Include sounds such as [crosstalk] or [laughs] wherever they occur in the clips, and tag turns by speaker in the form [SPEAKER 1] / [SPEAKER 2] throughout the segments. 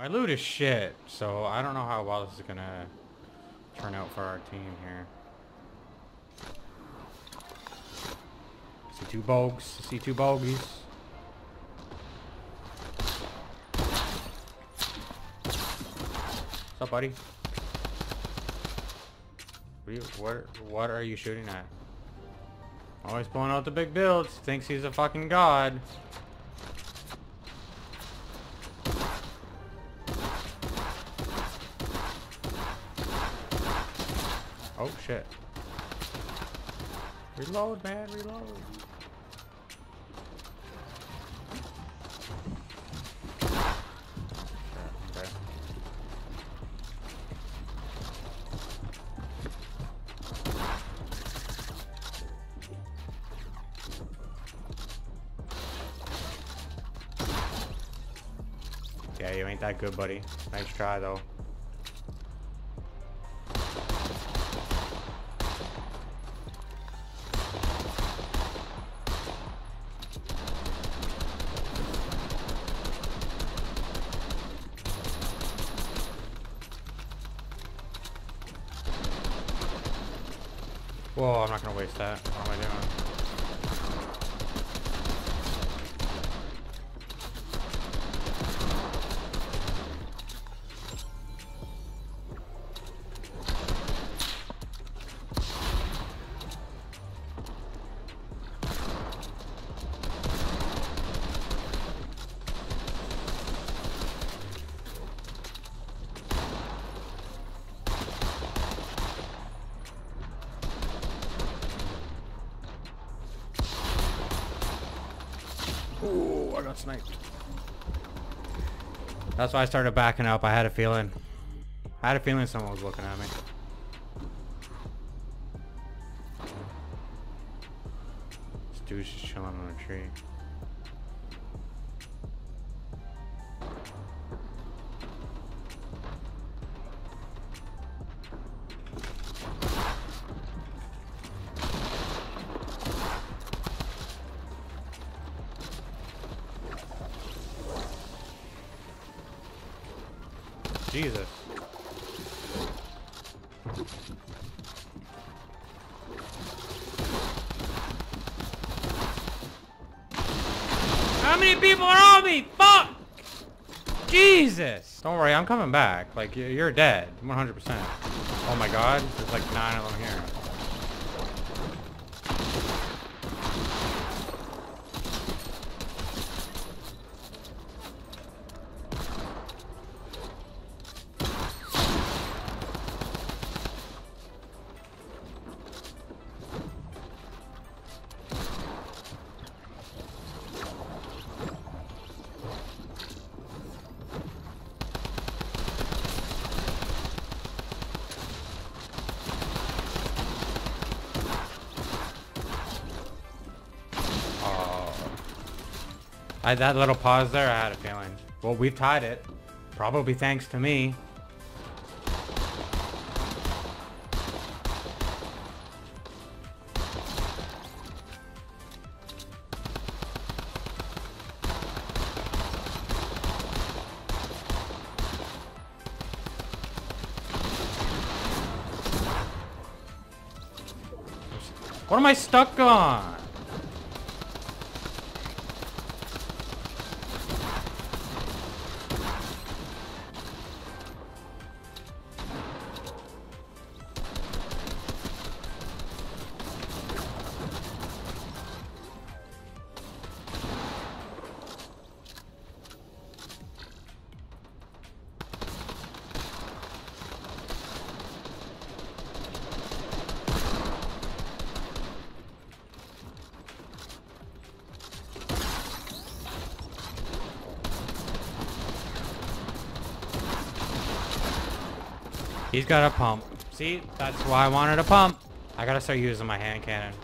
[SPEAKER 1] My loot is shit, so I don't know how well this is gonna turn out for our team here. See two bogs. See two bogies. What's up, buddy? What, you, what, what are you shooting at? Always pulling out the big builds. Thinks he's a fucking god. Oh shit. Reload, man, reload. Yeah, you ain't that good, buddy. Nice try, though. Whoa, I'm not gonna waste that. What am I doing? Ooh, I got sniped. That's why I started backing up. I had a feeling. I had a feeling someone was looking at me. This dude's just chilling on a tree. Jesus. How many people are on me? Fuck! Jesus! Don't worry, I'm coming back. Like, you're dead. 100%. Oh my god, there's like nine of them here. I, that little pause there, I had a feeling. Well, we've tied it. Probably thanks to me. What am I stuck on? He's got a pump. See? That's why I wanted a pump. I gotta start using my hand cannon.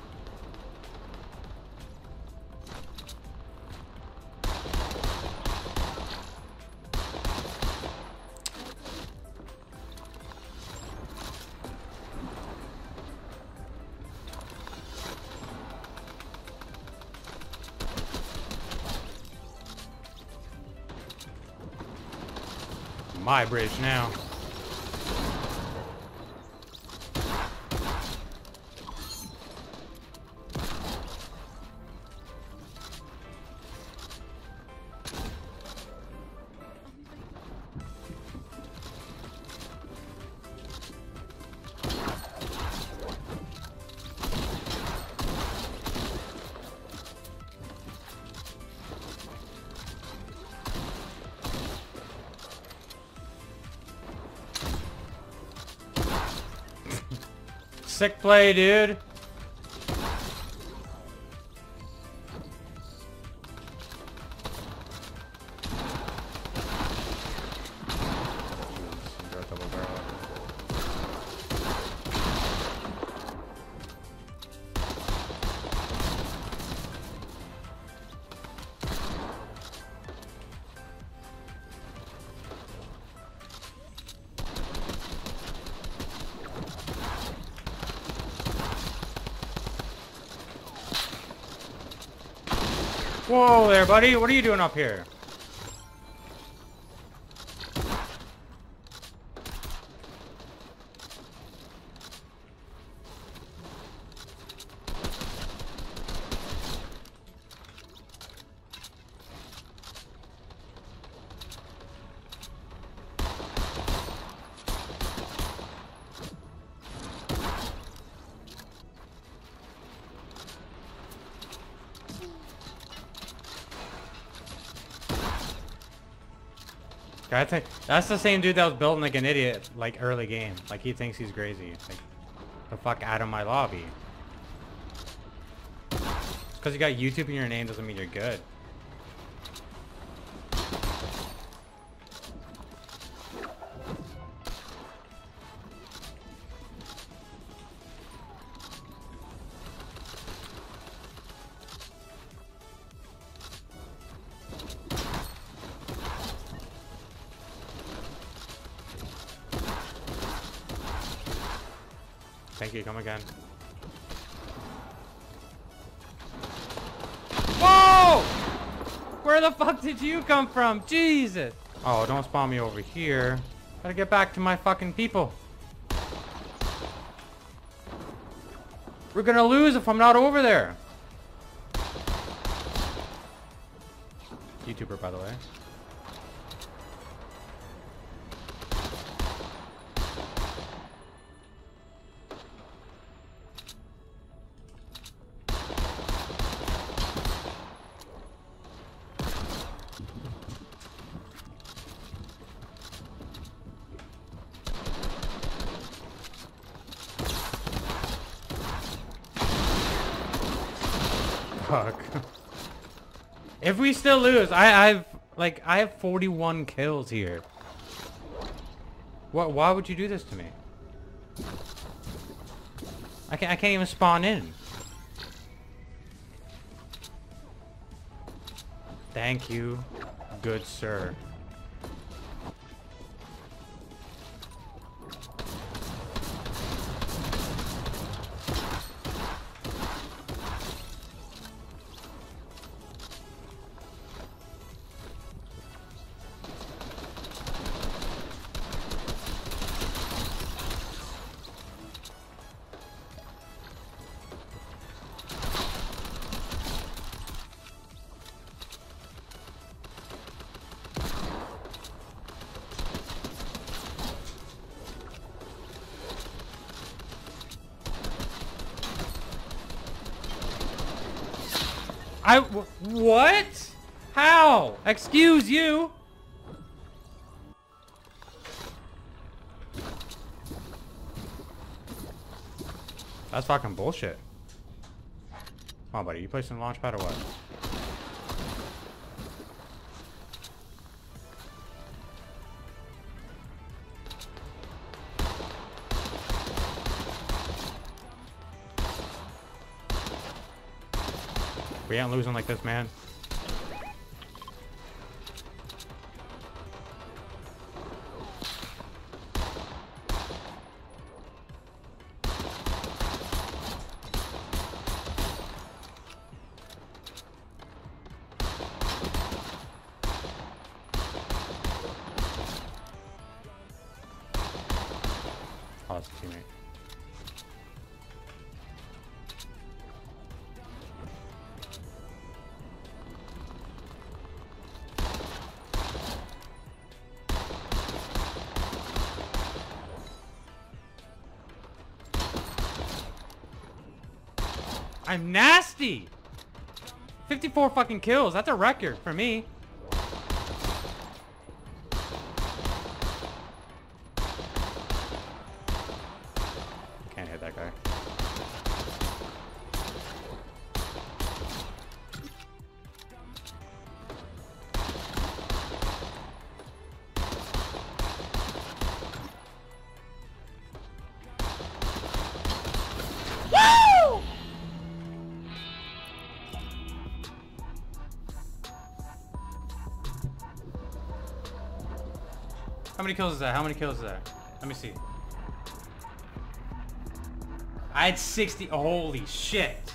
[SPEAKER 1] My bridge now. Sick play, dude. Whoa there, buddy. What are you doing up here? That's the same dude that was building like an idiot like early game. Like he thinks he's crazy. Like the fuck out of my lobby. Because you got YouTube in your name doesn't mean you're good. Thank you, come again. Whoa! Where the fuck did you come from? Jesus! Oh, don't spawn me over here. Gotta get back to my fucking people. We're gonna lose if I'm not over there. YouTuber, by the way. Fuck. [laughs] if we still lose, I, I've like I have 41 kills here. What? Why would you do this to me? I can't. I can't even spawn in. Thank you, good sir. I what? How? Excuse you. That's fucking bullshit. Come on, buddy. You placing launch pad or what? We ain't losing like this, man. I'm nasty! 54 fucking kills. That's a record for me. Many kills is that? How many kills is that? Let me see. I had 60. Holy shit.